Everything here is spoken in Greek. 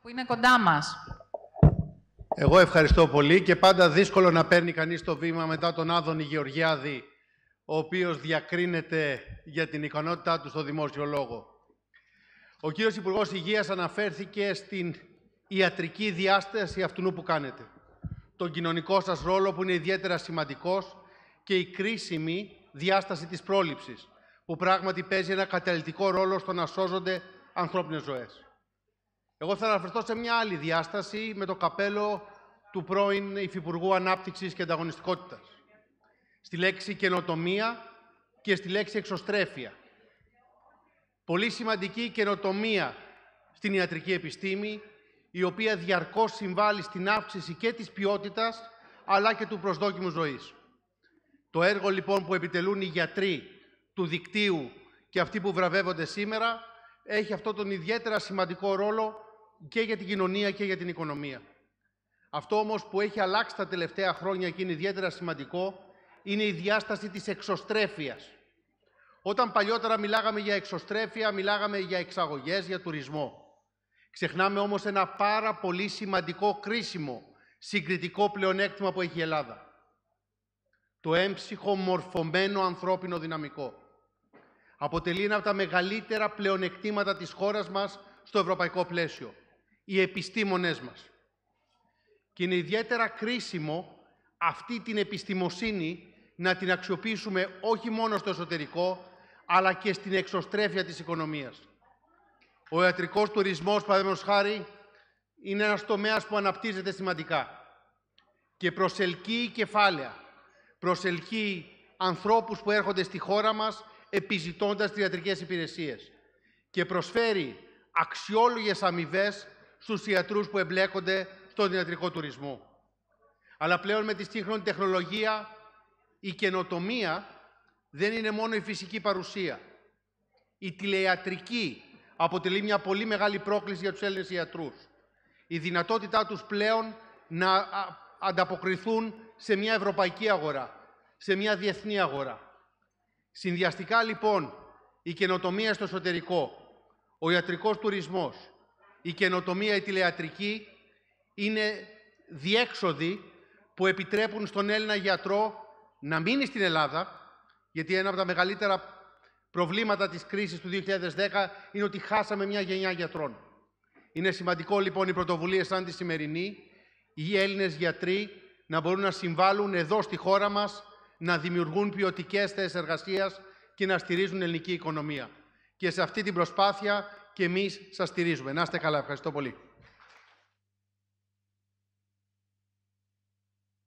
που είναι κοντά μας. Εγώ ευχαριστώ πολύ και πάντα δύσκολο να παίρνει κανείς το βήμα μετά τον Άδωνη Γεωργιάδη, ο οποίος διακρίνεται για την ικανότητά του στο δημόσιο λόγο. Ο κύριος Υπουργός Υγείας αναφέρθηκε στην ιατρική διάσταση αυτού που κάνετε. Τον κοινωνικό σας ρόλο που είναι ιδιαίτερα σημαντικός και η κρίσιμη διάσταση της πρόληψης, που πράγματι παίζει ένα καταλητικό ρόλο στο να σώζονται ανθρώπινες ζωές. Εγώ θα αναφερθώ σε μια άλλη διάσταση με το καπέλο του πρώην Υφυπουργού Ανάπτυξης και Ανταγωνιστικότητας. Στη λέξη καινοτομία και στη λέξη εξωστρέφεια. Πολύ σημαντική καινοτομία στην ιατρική επιστήμη, η οποία διαρκώς συμβάλλει στην αύξηση και της ποιότητας, αλλά και του προσδόκιμου ζωής. Το έργο λοιπόν που επιτελούν οι γιατροί του δικτύου και αυτοί που βραβεύονται σήμερα, έχει αυτό τον ιδιαίτερα σημαντικό ρόλο και για την κοινωνία και για την οικονομία. Αυτό όμως που έχει αλλάξει τα τελευταία χρόνια και είναι ιδιαίτερα σημαντικό, είναι η διάσταση της εξωστρέφειας. Όταν παλιότερα μιλάγαμε για εξωστρέφεια, μιλάγαμε για εξαγωγές, για τουρισμό. Ξεχνάμε όμως ένα πάρα πολύ σημαντικό, κρίσιμο, συγκριτικό πλεονέκτημα που έχει η Ελλάδα. Το έμψυχο μορφωμένο ανθρώπινο δυναμικό. Αποτελεί ένα από τα μεγαλύτερα πλεονεκτήματα της χώρας μας στο ευρωπαϊκό πλαίσιο οι επιστήμονές μας. Και είναι ιδιαίτερα κρίσιμο αυτή την επιστημοσύνη να την αξιοποιήσουμε όχι μόνο στο εσωτερικό, αλλά και στην εξωστρέφεια της οικονομίας. Ο ιατρικός τουρισμός, παραδείγματος χάρη, είναι ένας τομέας που αναπτύσσεται σημαντικά και προσελκύει κεφάλαια, προσελκύει ανθρώπους που έρχονται στη χώρα μας επιζητώντας τις ιατρικές υπηρεσίες και προσφέρει αξιόλογες αμοιβές στους ιατρούς που εμπλέκονται στον ιατρικό τουρισμό. Αλλά πλέον με τη σύγχρονη τεχνολογία η καινοτομία δεν είναι μόνο η φυσική παρουσία. Η τηλεϊατρική αποτελεί μια πολύ μεγάλη πρόκληση για τους Έλληνες ιατρούς. Η δυνατότητά τους πλέον να ανταποκριθούν σε μια ευρωπαϊκή αγορά, σε μια διεθνή αγορά. Συνδυαστικά λοιπόν η καινοτομία στο εσωτερικό, ο ιατρικός τουρισμός, η καινοτομία, η τηλεατρική είναι διέξοδοι που επιτρέπουν στον Έλληνα γιατρό να μείνει στην Ελλάδα, γιατί ένα από τα μεγαλύτερα προβλήματα της κρίσης του 2010 είναι ότι χάσαμε μια γενιά γιατρών. Είναι σημαντικό λοιπόν οι πρωτοβουλίες σαν τη σημερινή, οι Έλληνες γιατροί να μπορούν να συμβάλλουν εδώ στη χώρα μας, να δημιουργούν ποιοτικές θέσεις εργασίας και να στηρίζουν ελληνική οικονομία. Και σε αυτή την προσπάθεια και εμείς σας στηρίζουμε. Να είστε καλά. Ευχαριστώ πολύ.